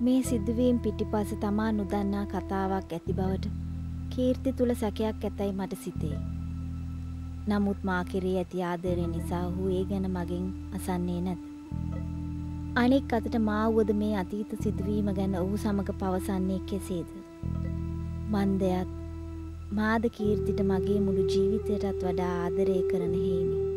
මේ සිදුවීම් පිටිපස තමා නොදන්නා කතාවක් ඇති බවට කීර්ති තුළ සැකයක් ඇතැයි මට සිතේ. නමුත් මා කෙරේ ඇති ආදරය නිසා ඔහු ඒ ගැන මගෙන් අසන්නේ නැත. අනෙක් අතට මා වුවද මේ අතීත සිදුවීම ගැන ඔහු සමග පවසන්නේ කෙසේද. මන්දයත් මාද කීර්තිට මගේ මුළු ජීවිතයටත් වඩා ආදරය කරන හේනි.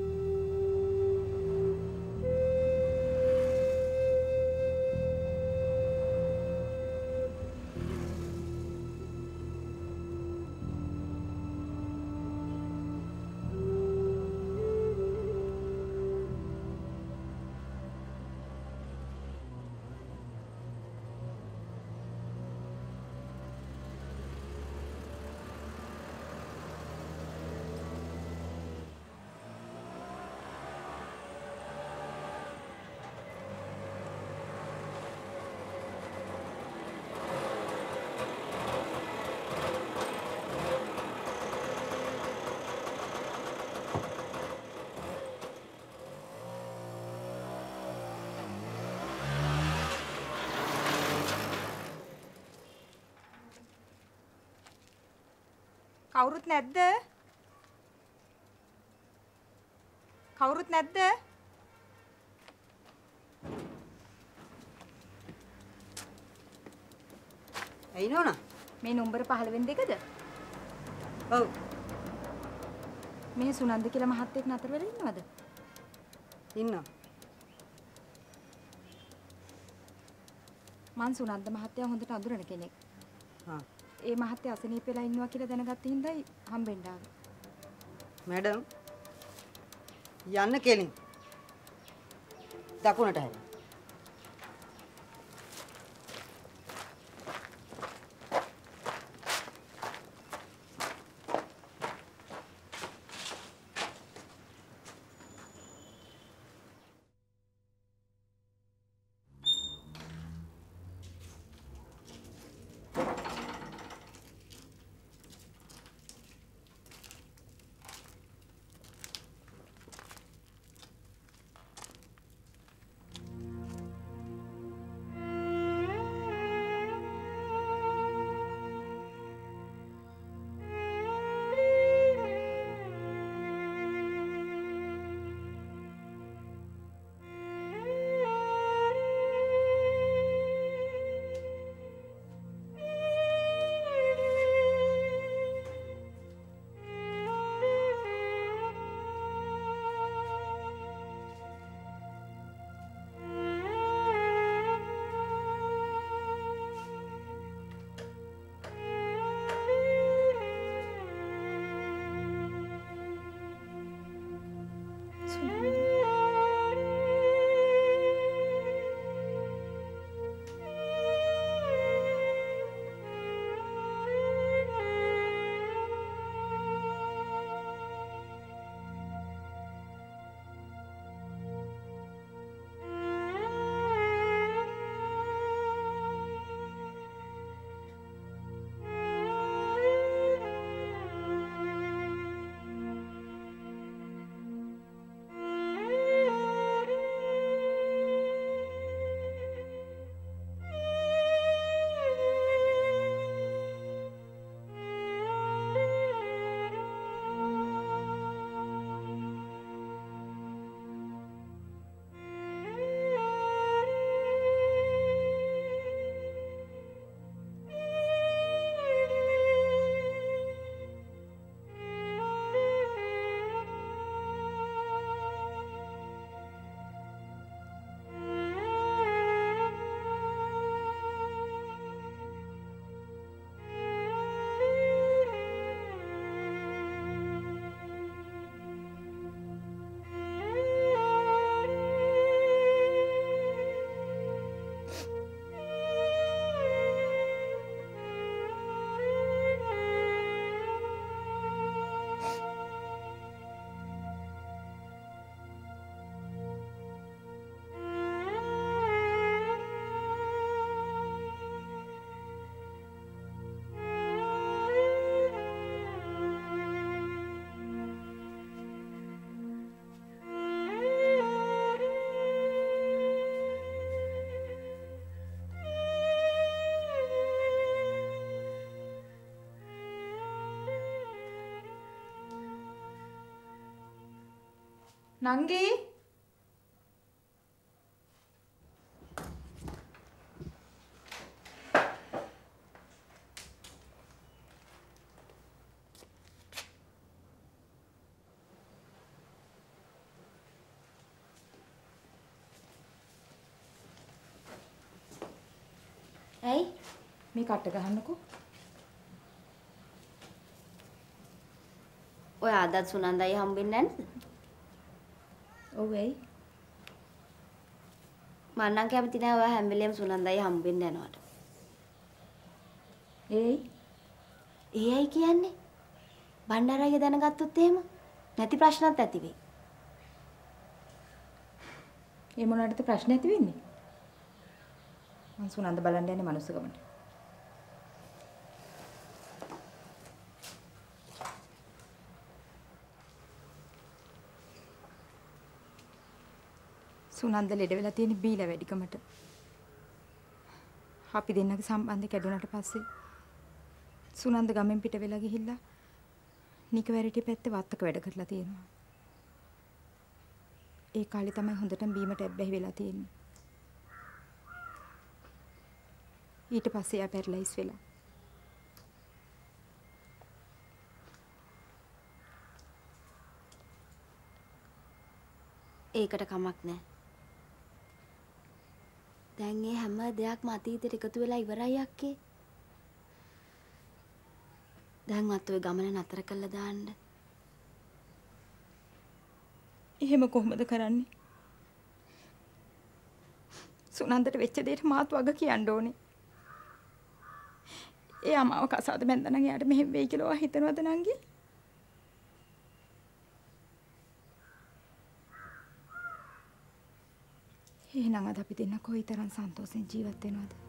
කවුරුත් නැද්ද? කවුරුත් නැද්ද? ඇයි නෝනා? මේ නම්බර 15 වෙනි දෙකද? ඔව්. මේ සුනන්ද කියලා මහත්තයෙක් නතර වෙලා ඉන්නවද? ඉන්නවා. මං සුනන්ද මහත්තයා හොඳට අඳුරන කෙනෙක්. හා. ඒ මහත්තයා අසනීප වෙලා ඉන්නවා කියලා දැනගත්ත හින්දායි හම්බෙන්න ආවේ. මැඩම් යන්න කෙලින්. දකුණට හැරෙන්න. නංගී ඇයි මේ කට්ට ගහන්නකෝ. ඔය අදත් සුනන්දයි හම්බෙන්නේ නැද්ද? ඔව් ඇයි? මම නම් කැමති නෑ ඔයා හැම වෙලේම සුනන්දයි හම්බෙන්න යනවට. ඒයි ඒ ඇයි කියන්නේ? බණ්ඩාරාගේ දැනගත්තොත් එහෙම නැති ප්‍රශ්නත් ඇති වෙයි. ඒ මොනවටද ප්‍රශ්න ඇති වෙන්නේ? මං සුනන්ද බලන්න යන්නේ මනුස්සකමට. සුනන්ද ලෙඩ වෙලා තියෙන බීලා වැඩිකමට. අපි දෙන්නගේ සම්බන්ධය කැඩුනට පස්සේ සුනන්ද ගමෙන් පිට වෙලා ගිහිල්ලා නික වැරටි පැත්තේ වත්තක වැඩ කරලා තියෙනවා. ඒ කාලේ තමයි හොඳටම බීමට ඇබ්බැහි වෙලා තියෙන්නේ. ඊට පස්සේ ආ පැරලයිස් වෙලා. ඒකට කමක් නෑ. දැන් ඒ හැම දෙයක්ම අතීතයට එකතු වෙලා ඉවරයි අක්කේ. දැන්වත් ওই ගමන නතර කළා දාන්න. එහෙම කොහොමද කරන්නේ? සුනන්දට වෙච්ච දෙයට මාත් වග කියන්න ඕනේ. ඒ අමාව කසාද බැන්දනම් එයාට මෙහෙම වෙයි කියලා ඔයා හිතනවද නංගි? එහෙනම් අද අපි දෙන්න කොයිතරම් සන්තෝෂෙන් ජීවත් වෙනවද?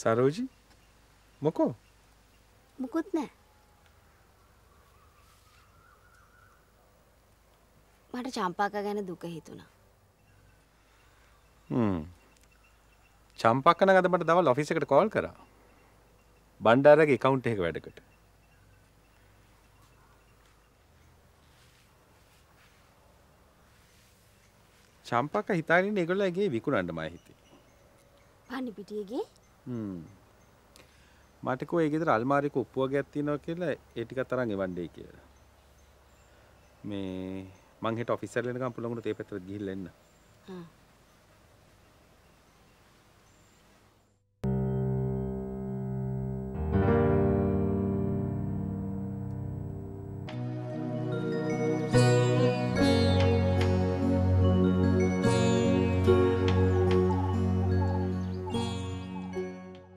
සරෝජි මොකෝ? මුකුත් නෑ. මට චම්පාක ගැන දුක හිතුණා. චම්පක්කන ගද මට දවල් ඔෆිස් එකට කෝල් කරා. බණ්ඩාරගේ කවුන්ට් එක වැඩකට. චම්පක්ක හිතාගෙන ඒගොල්ලෝ ඇගේ විකුණන්න මම හිතේ. පන්නි පිටියගේ හ්ම්. මට කෝ ඒ ගෙදර අල්මාරියක උප්පුවගයක් තියෙනවා කියලා ඒ ටිකක් තරම් එවන්නයි කියලා. මේ මං හෙට ඔෆිස් එකට එනකම් පුළුවන් උනොත් ඒ පැත්තට ගිහිල්ලා එන්න. හ්ම්